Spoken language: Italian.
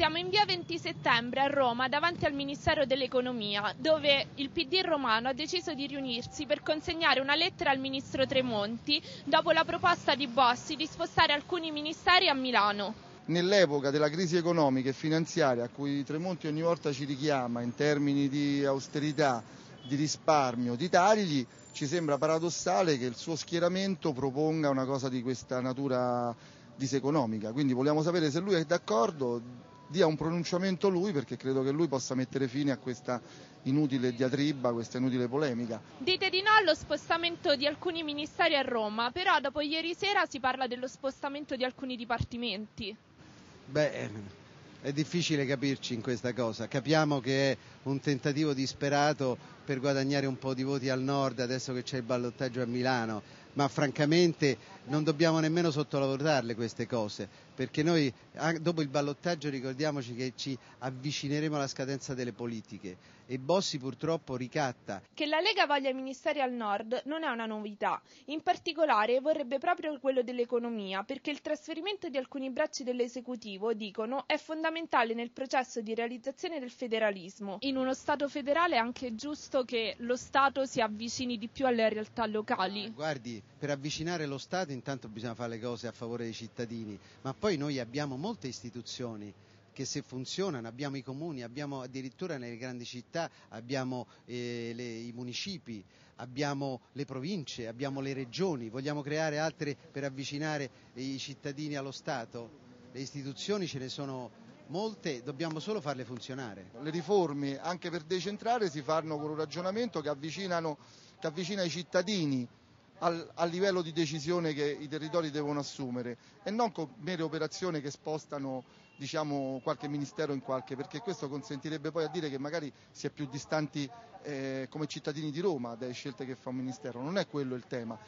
Siamo in via 20 settembre a Roma davanti al Ministero dell'Economia dove il PD romano ha deciso di riunirsi per consegnare una lettera al Ministro Tremonti dopo la proposta di Bossi di spostare alcuni ministeri a Milano. Nell'epoca della crisi economica e finanziaria a cui Tremonti ogni volta ci richiama in termini di austerità, di risparmio, di tagli, ci sembra paradossale che il suo schieramento proponga una cosa di questa natura diseconomica. Quindi vogliamo sapere se lui è d'accordo, dia un pronunciamento lui perché credo che lui possa mettere fine a questa inutile diatriba, questa inutile polemica. Dite di no allo spostamento di alcuni ministeri a Roma, però dopo ieri sera si parla dello spostamento di alcuni dipartimenti. Beh, è difficile capirci in questa cosa, capiamo che è un tentativo disperato per guadagnare un po' di voti al nord adesso che c'è il ballottaggio a Milano, ma francamente non dobbiamo nemmeno sottovalutarle queste cose, perché noi dopo il ballottaggio ricordiamoci che ci avvicineremo alla scadenza delle politiche e Bossi purtroppo ricatta. Che la Lega voglia ministeri al nord non è una novità, in particolare vorrebbe proprio quello dell'economia, perché il trasferimento di alcuni bracci dell'esecutivo, dicono, è fondamentale nel processo di realizzazione del federalismo. In uno Stato federale è anche giusto che lo Stato si avvicini di più alle realtà locali. Guardi, per avvicinare lo Stato intanto bisogna fare le cose a favore dei cittadini, ma poi noi abbiamo molte istituzioni che se funzionano, abbiamo i comuni, abbiamo addirittura nelle grandi città, abbiamo eh, le, i municipi, abbiamo le province, abbiamo le regioni, vogliamo creare altre per avvicinare i cittadini allo Stato? Le istituzioni ce ne sono molte, dobbiamo solo farle funzionare. Le riforme anche per decentrare si fanno con un ragionamento che, che avvicina i cittadini al, al, livello di decisione che i territori devono assumere e non con mere operazioni che spostano diciamo, qualche ministero in qualche, perché questo consentirebbe poi a dire che magari si è più distanti eh, come cittadini di Roma dalle scelte che fa un ministero, non è quello il tema.